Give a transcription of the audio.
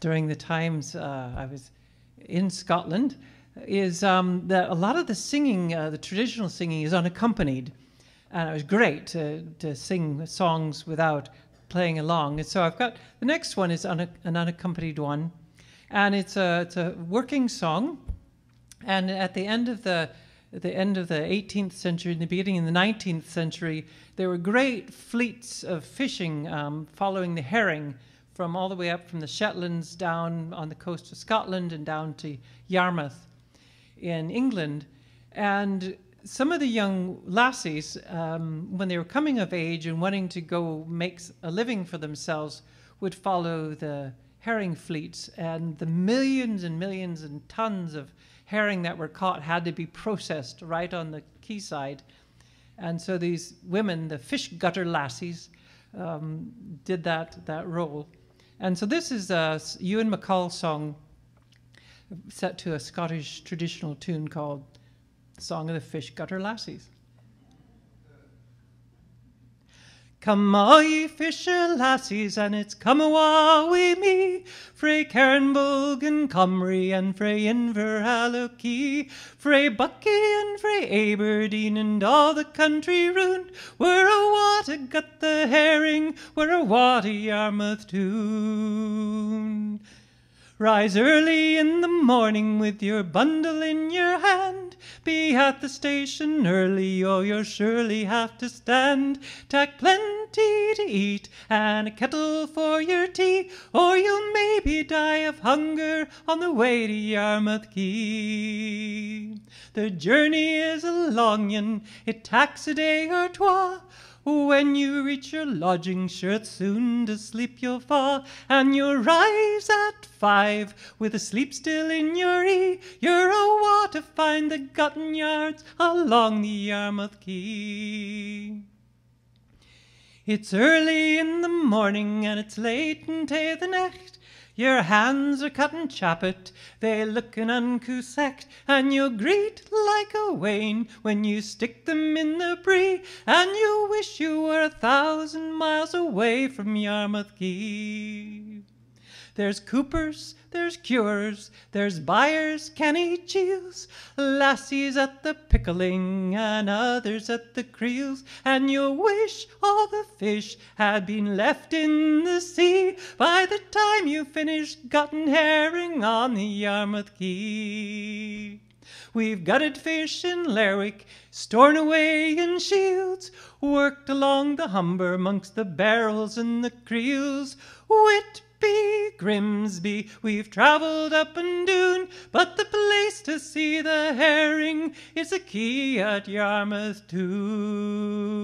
during the times uh, I was in Scotland is um, that a lot of the singing, uh, the traditional singing, is unaccompanied. And it was great to, to sing songs without playing along. And so I've got the next one is un- an unaccompanied one. And it's a, it's a working song. And at the end of the the end of the 18th century, in the beginning of the 19th century, there were great fleets of fishing um, following the herring from all the way up from the Shetlands down on the coast of Scotland and down to Yarmouth in England. And some of the young lassies, um, when they were coming of age and wanting to go make a living for themselves, would follow the herring fleets, and the millions and millions and tons of herring that were caught had to be processed right on the quayside. And so these women, the fish gutter lassies, um, did that, that role. And so this is a Ewan MacColl song set to a Scottish traditional tune called Song of the Fish Gutter Lassies. Come all ye fisher lassies, and it's come awa wi me, frae Cairnbulg and Gamrie, and frae Inverallochy frae Buckie and frae Aberdeen, and all the country round, where a water got where a water Yarmouth tune. Rise early in the morning with your bundle in your hand. Be at the station early, or you'll surely have to stand. Take plenty to eat and a kettle for your tea, or you'll maybe die of hunger on the way to Yarmouth Quay. The journey is a long one, it takes a day or twa. When you reach your lodging, sure soon to sleep you'll fall, and you'll rise at five with a sleep still in your ee. You're awa to find the gotten yards along the Yarmouth Quay. It's early in the morning and it's late into the night. Your hands are cutting chappet, they look an uncouth and you greet like a wain when you stick them in the bree, and you wish you were a thousand miles away from Yarmouth Quay. There's coopers, there's curers, there's buyers can eat cheels, lassies at the pickling and others at the creels, and you'll wish all the fish had been left in the sea by the time you finished gutting herring on the Yarmouth Quay. We've gutted fish in Lerwick, Stornoway in Shields, worked along the Humber mongst the barrels and the creels. Whitby, Grimsby, we've travelled up and down, but the place to see the herring is the quay at Yarmouth too.